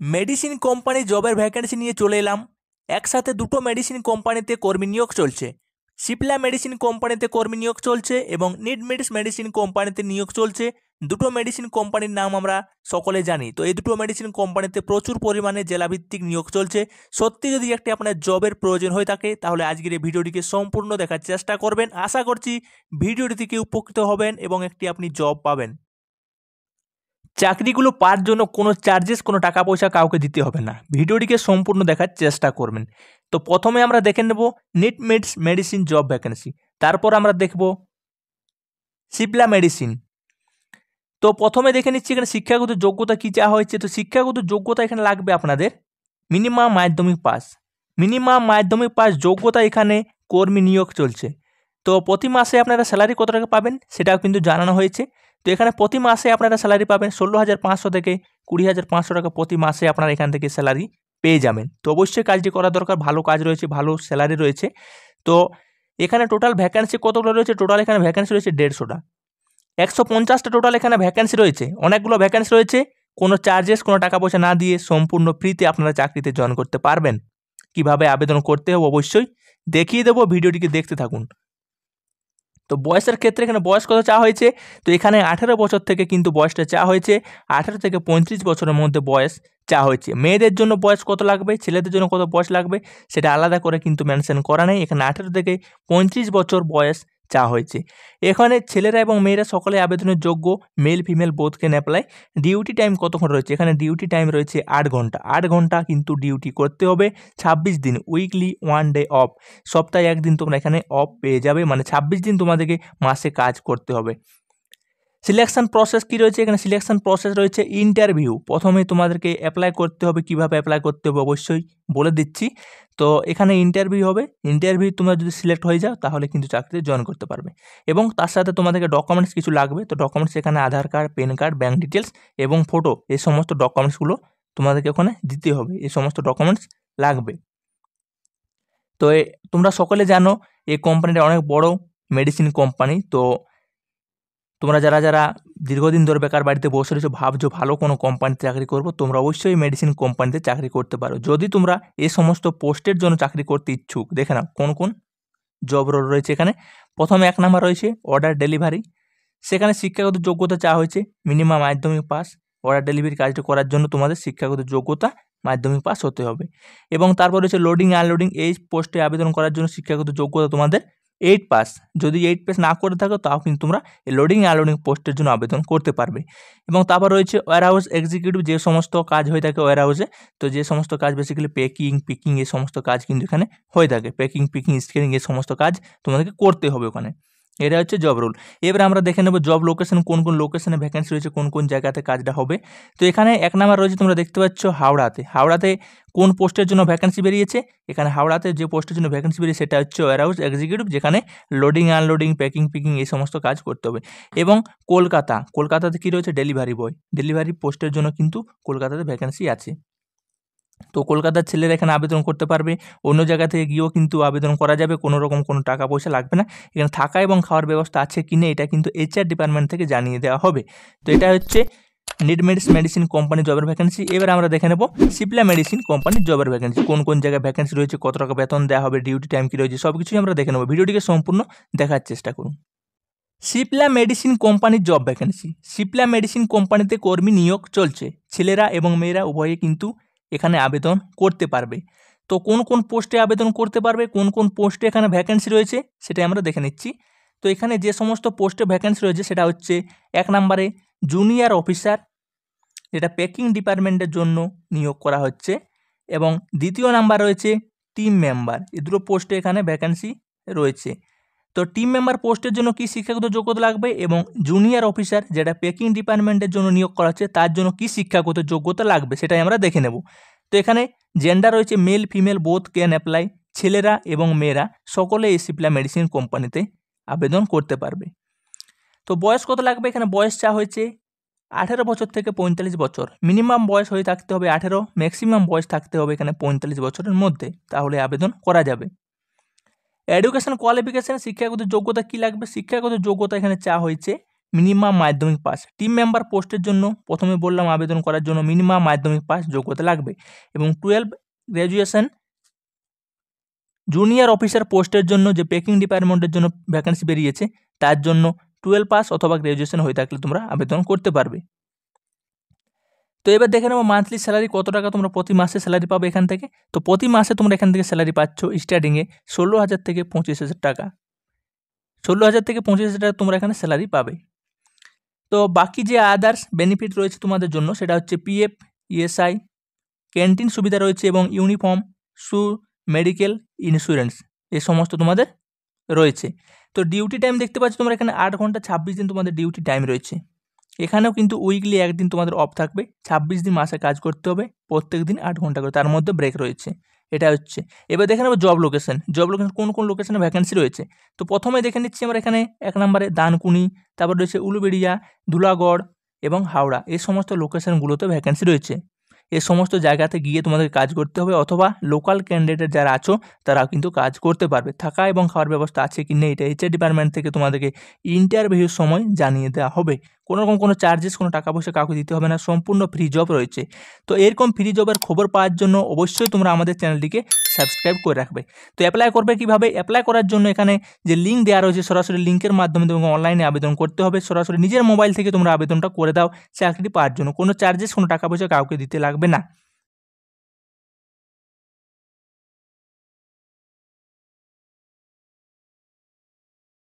Medicine company জবের vacancy নিয়ে চলে এলাম। একসাথে দুটো মেডিসিন কোম্পানিতে কর্মী নিয়োগ চলছে। সিপলা মেডিসিন কোম্পানিতে কর্মী নিয়োগ চলছে এবং নিডমিডস মেডিসিন কোম্পানিতে নিয়োগ চলছে। দুটো মেডিসিন কোম্পানির নাম আমরা সকলে জানি। তো এই দুটো মেডিসিন কোম্পানিতে প্রচুর পরিমাণে জেলাভিত্তিক নিয়োগ চলছে। সত্যি যদি একটি আপনার জবের প্রয়োজন হয়ে থাকে, তাহলে আজকের এই ভিডিওটিকে সম্পূর্ণ দেখার চেষ্টা করবেন। আশা করছি ভিডিওটি থেকে উপকৃত হবেন এবং একটি আপনি জব পাবেন। চাকরিগুলো পাওয়ার জন্য কোনো চার্জেস কোনো টাকা পয়সা কাউকে দিতে হবে না। ভিডিওটিকে সম্পূর্ণ দেখার চেষ্টা করবেন। তো প্রথমে আমরা দেখে নেব Netmeds medicine job vacancy তারপর আমরা দেখব সিপলা মেডিসিন তো প্রথমে দেখে নিচ্ছি এখানে শিক্ষাগত যোগ্যতা কী চাওয়া হয়েছে। তো শিক্ষাগত যোগ্যতা এখানে লাগবে আপনাদের মিনিমাম মাধ্যমিক পাস মিনিমাম মাধ্যমিক পাস যোগ্যতা এখানে কর্মী নিয়োগ চলছে। তো প্রতি মাসে আপনারা স্যালারি কত টাকা পাবেন সেটাও কিন্তু জানানো হয়েছে। তো এখানে প্রতি মাসে আপনারা স্যালারি পাবেন ষোলো হাজার পাঁচশো থেকে কুড়ি হাজার পাঁচশো টাকা প্রতি মাসে আপনারা এখান থেকে স্যালারি পেয়ে যাবেন। তো অবশ্যই কাজটি করা দরকার, ভালো কাজ রয়েছে, ভালো স্যালারি রয়েছে। তো এখানে টোটাল ভ্যাকেন্সি কতগুলো রয়েছে? টোটাল এখানে ভ্যাকেন্সি রয়েছে দেড়শোটা। একশো পঞ্চাশটা টোটাল এখানে ভ্যাকেন্সি রয়েছে। অনেকগুলো ভ্যাকেন্সি রয়েছে। কোনো চার্জেস কোনো টাকা পয়সা না দিয়ে সম্পূর্ণ ফ্রিতে আপনারা চাকরিতে জয়েন করতে পারবেন। কীভাবে আবেদন করতে হবে অবশ্যই দেখিয়ে দেবো, ভিডিওটিকে দেখতে থাকুন। তো বয়সের ক্ষেত্রে এখানে বয়স কত চা হয়েছে? তো এখানে আঠেরো বছর থেকে কিন্তু বয়সটা চা হয়েছে, আঠেরো থেকে পঁয়ত্রিশ বছরের মধ্যে বয়স চা হয়েছে। মেয়েদের জন্য বয়স কত লাগবে? ছেলেদের জন্য কত বয়স লাগবে? সেটা আলাদা করে কিন্তু মেনশন করা নেই। এখানে আঠেরো থেকে পঁয়ত্রিশ বছর বয়স চাওয়া হয়েছে। এখানে ছেলেরা এবং মেয়েরা সকলে আবেদনের যোগ্য male female both can apply duty time কতক্ষণ রয়েছে? এখানে ডিউটি টাইম রয়েছে আট ঘণ্টা। আট ঘণ্টা কিন্তু ডিউটি করতে হবে। ছাব্বিশ দিন উইকলি ওয়ান ডে অফ সপ্তাহে একদিন তোমরা এখানে অফ পেয়ে যাবে। মানে ছাব্বিশ দিন তোমাদেরকে মাসে কাজ করতে হবে। সিলেকশন প্রসেস কি রয়েছে? এখানে সিলেকশন প্রসেস রয়েছে ইন্টারভিউ প্রথমে তোমাদেরকে অ্যাপ্লাই করতে হবে, কীভাবে অ্যাপ্লাই করতে হবে অবশ্যই বলে দিচ্ছি। তো এখানে ইন্টারভিউ হবে। ইন্টারভিউ তোমরা যদি সিলেক্ট হয়ে যাও, তাহলে কিন্তু চাকরিতে জয়েন করতে পারবে। এবং তার সাথে তোমাদেরকে ডকুমেন্টস কিছু লাগবে। তো ডকুমেন্টস এখানে Aadhaar card PAN card bank details এবং ফটো এই সমস্ত ডকুমেন্টসগুলো তোমাদেরকে ওখানে দিতে হবে। এই সমস্ত ডকুমেন্টস লাগবে। তো তোমরা সকলে জানো এই কোম্পানিটা অনেক বড় মেডিসিন কোম্পানি তো তোমরা যারা যারা দীর্ঘদিন ধরে বেকার বাড়িতে বসে রয়েছো, ভাবছ ভালো কোনো কোম্পানিতে চাকরি করব, তোমরা অবশ্যই মেডিসিন কোম্পানিতে চাকরি করতে পারো। যদি তোমরা এই সমস্ত পোস্টের জন্য চাকরি করতে ইচ্ছুক, দেখে নাও কোন কোন জব রোল রয়েছে এখানে। প্রথমে এক নাম্বার রয়েছে অর্ডার ডেলিভারি সেখানে শিক্ষাগত যোগ্যতা চাওয়া হয়েছে মিনিমাম মাধ্যমিক পাস অর্ডার ডেলিভারি কাজটা করার জন্য তোমাদের শিক্ষাগত যোগ্যতা মাধ্যমিক পাস হতে হবে। এবং তারপর রয়েছে লোডিং আনলোডিং এই পোস্টে আবেদন করার জন্য শিক্ষাগত যোগ্যতা তোমাদের এইট পাস যদি এইট পাস না করে থাকো, তাও কিন্তু তোমরা লোডিং অ্যালোডিং পোস্টের জন্য আবেদন করতে পারবে। এবং তারপর রয়েছে ওয়ার হাউস এক্সিকিউটিভ যে সমস্ত কাজ হয়ে থাকে ওয়ার হাউসে তো যে সমস্ত কাজ বেসিক্যালি প্যাকিং পিকিং এই সমস্ত কাজ কিন্তু এখানে হয়ে থাকে। প্যাকিং পিকিং স্ক্যানিং এই সমস্ত কাজ তোমাদেরকে করতে হবে ওখানে। এটা হচ্ছে জব রোল এবার আমরা দেখে নেব জব লোকেশন কোন কোন লোকেশনে ভ্যাকেন্সি রয়েছে, কোন কোন জায়গাতে কাজটা হবে। তো এখানে এক নাম্বার রয়েছে, তোমরা দেখতে পাচ্ছ হাওড়াতে। হাওড়াতে কোন পোস্টের জন্য ভ্যাকেন্সি বেরিয়েছে? এখানে হাওড়াতে যে পোস্টের জন্য ভ্যাকেন্সি বেরিয়েছে, সেটা হচ্ছে ওয়ারহাউস এক্সিকিউটিভ যেখানে লোডিং আনলোডিং প্যাকিং পিকিং এই সমস্ত কাজ করতে হবে। এবং কলকাতা, কলকাতাতে কী রয়েছে? ডেলিভারি বয় ডেলিভারি পোস্টের জন্য কিন্তু কলকাতাতে ভ্যাকেন্সি আছে। তো কলকাতার ছেলেরা এখানে আবেদন করতে পারবে। অন্য জায়গা থেকে গিয়েও কিন্তু আবেদন করা যাবে, কোনো রকম কোনো টাকা পয়সা লাগবে না। এখানে থাকা এবং খাওয়ার ব্যবস্থা আছে কি না, এটা কিন্তু এইচআর ডিপার্টমেন্ট থেকে জানিয়ে দেওয়া হবে। তো এটা হচ্ছে নিডমেডিস মেডিসিন কোম্পানি জবের ভ্যাকেন্সি এবার আমরা দেখে নেব সিপলা মেডিসিন কোম্পানির জবের ভ্যাকেন্সি কোন কোন জায়গায় ভ্যাকেন্সি রয়েছে, কত টাকা বেতন দেওয়া হবে ডিউটি টাইম কী রয়েছে সব কিছুই আমরা দেখে নেব। ভিডিওটিকে সম্পূর্ণ দেখার চেষ্টা করুন। সিপলা মেডিসিন কোম্পানির জব ভ্যাকেন্সি সিপলা মেডিসিন কোম্পানিতে কর্মী নিয়োগ চলছে। ছেলেরা এবং মেয়েরা উভয়ে কিন্তু এখানে আবেদন করতে পারবে। তো কোন কোন পোস্টে আবেদন করতে পারবে, কোন কোন পোস্টে এখানে ভ্যাকেন্সি রয়েছে, সেটাই আমরা দেখে নিচ্ছি। তো এখানে যে সমস্ত পোস্টে ভ্যাকেন্সি রয়েছে, সেটা হচ্ছে এক নম্বরে জুনিয়র অফিসার যেটা প্যাকিং ডিপার্টমেন্টের জন্য নিয়োগ করা হচ্ছে, এবং দ্বিতীয় নাম্বার রয়েছে টিম মেম্বার এ দুটো পোস্টে এখানে ভ্যাকেন্সি রয়েছে। তো টিম মেম্বার পোস্টের জন্য কী শিক্ষাগত যোগ্যতা লাগবে এবং জুনিয়র অফিসার যেটা প্যাকিং ডিপার্টমেন্টের জন্য নিয়োগ করা হচ্ছে, তার জন্য কী শিক্ষাগত যোগ্যতা লাগবে সেটাই আমরা দেখে নেব। তো এখানে জেন্ডার রয়েছে male female both can apply ছেলেরা এবং মেয়েরা সকলে এই সিপ্লা মেডিসিন কোম্পানিতে আবেদন করতে পারবে। তো বয়স কত লাগবে এখানে? বয়স চা হয়েছে আঠেরো বছর থেকে পঁয়তাল্লিশ বছর। মিনিমাম বয়স হয়ে থাকতে হবে আঠেরো ম্যাক্সিমাম বয়স থাকতে হবে এখানে পঁয়তাল্লিশ বছরের মধ্যে। তাহলে আবেদন করা যাবে। এডুকেশন কোয়ালিফিকেশান শিক্ষাগত যোগ্যতা কী লাগবে? শিক্ষাগত যোগ্যতা এখানে চা হয়েছে। মিনিমাম মাধ্যমিক পাস টিম মেম্বার পোস্টের জন্য প্রথমে বললাম আবেদন করার জন্য মিনিমাম মাধ্যমিক পাস যোগ্যতা লাগবে। এবং টুয়েলভ গ্র্যাজুয়েশন জুনিয়র অফিসার পোস্টের জন্য যে পেকিং ডিপার্টমেন্টের জন্য ভ্যাকেন্সি বেরিয়েছে, তার জন্য টুয়েলভ পাস অথবা গ্র্যাজুয়েশন হয়ে থাকলে তোমরা আবেদন করতে পারবে। তো এবার দেখে নেব মান্থলি স্যালারি কত টাকা তোমরা প্রতি মাসে স্যালারি পাবে এখান থেকে। তো প্রতি মাসে তোমরা এখান থেকে স্যালারি পাচ্ছ স্টার্টিংয়ে ষোলো হাজার থেকে পঁচিশ হাজার টাকা। ষোলো হাজার থেকে পঁচিশ হাজার টাকা তোমরা এখানে স্যালারি পাবে। তো বাকি যে আদার্স বেনিফিট রয়েছে তোমাদের জন্য সেটা হচ্ছে পিএফ ইএসআই ক্যান্টিন সুবিধা রয়েছে এবং ইউনিফর্ম শু মেডিকেল ইন্স্যুরেন্স এ সমস্ত তোমাদের রয়েছে। তো ডিউটি টাইম দেখতে পাচ্ছ তোমরা এখানে আট ঘণ্টা ছাব্বিশ দিন তোমাদের ডিউটি টাইম রয়েছে। এখানেও কিন্তু উইকলি একদিন তোমাদের অফ থাকবে। ছাব্বিশ দিন মাসে কাজ করতে হবে, প্রত্যেক দিন আট ঘণ্টা করে। তার মধ্যে ব্রেক রয়েছে। এটা হচ্ছে। এবার দেখে নেব জব লোকেশন জব লোকেশন কোন কোন লোকেশনে ভ্যাকেন্সি রয়েছে? তো প্রথমে দেখে নিচ্ছি আমরা এখানে এক নম্বরে দানকুনি, তারপর রয়েছে উলুবেড়িয়া ধুলাগড় এবং হাওড়া। এই সমস্ত লোকেশনগুলোতে ভ্যাকেন্সি রয়েছে। এ সমস্ত জায়গাতে গিয়ে তোমাদের কাজ করতে হবে অথবা লোকাল ক্যান্ডিডেট যারা আছো, তারাও কিন্তু কাজ করতে পারবে। থাকা এবং খাওয়ার ব্যবস্থা আছে কি নেই, এটা এইচআর ডিপার্টমেন্ট থেকে তোমাদেরকে ইন্টারভিউর সময় জানিয়ে দেওয়া হবে। কোনো রকম কোনো চার্জেস কোনো টাকা পয়সা কাউকে দিতে হবে না, সম্পূর্ণ ফ্রি জব রয়েছে। তো এরকম ফ্রি জবের খবর পাওয়ার জন্য অবশ্যই তোমরা আমাদের চ্যানেলটিকে সাবস্ক্রাইব করে রাখবে। তো অ্যাপ্লাই করবে কীভাবে? অ্যাপ্লাই করার জন্য এখানে যে লিঙ্ক দেওয়া রয়েছে, সরাসরি লিঙ্কের মাধ্যমে তোমাকে অনলাইনে আবেদন করতে হবে। সরাসরি নিজের মোবাইল থেকে তোমরা আবেদনটা করে দাও চাকরি পাওয়ার জন্য। কোনো চার্জেস কোনো টাকা পয়সা কাউকে দিতে লাগবে না।